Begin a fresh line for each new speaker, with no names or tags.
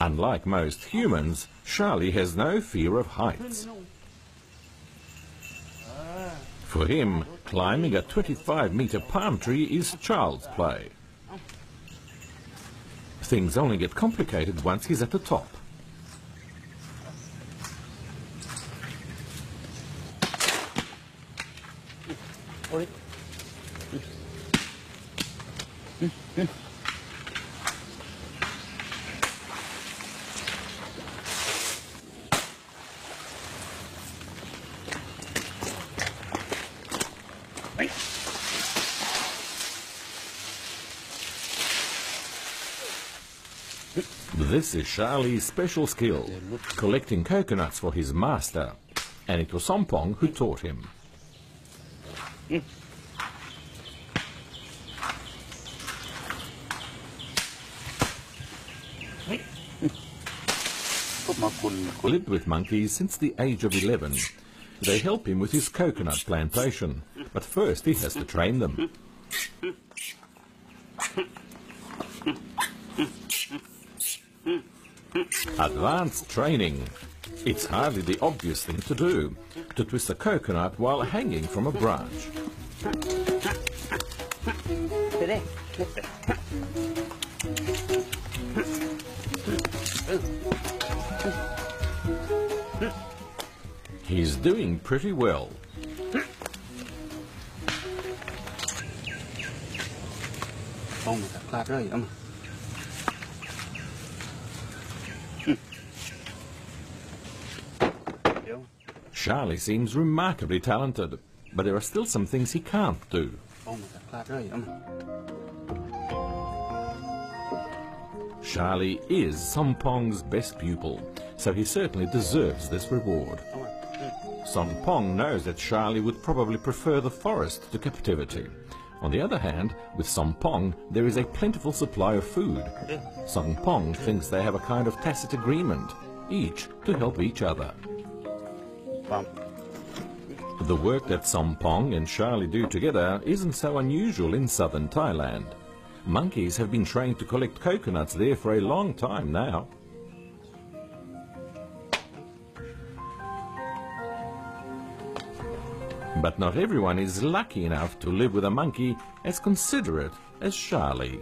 Unlike most humans, Charlie has no fear of heights. For him, climbing a 25-meter palm tree is child's play. Things only get complicated once he's at the top. This is Charlie's special skill, collecting coconuts for his master. And it was Sompong who taught him. Lived with monkeys since the age of 11. They help him with his coconut plantation, but first he has to train them. Advanced training. It's hardly the obvious thing to do, to twist a coconut while hanging from a branch. He's doing pretty well.
Oh, my God.
Charlie seems remarkably talented, but there are still some things he can't do. Charlie is Sompong's best pupil, so he certainly deserves this reward. Sompong knows that Charlie would probably prefer the forest to captivity. On the other hand, with Sompong, there is a plentiful supply of food. Sompong thinks they have a kind of tacit agreement, each to help each other.
Bump.
The work that Sompong and Charlie do together isn't so unusual in southern Thailand. Monkeys have been trained to collect coconuts there for a long time now. But not everyone is lucky enough to live with a monkey as considerate as Charlie.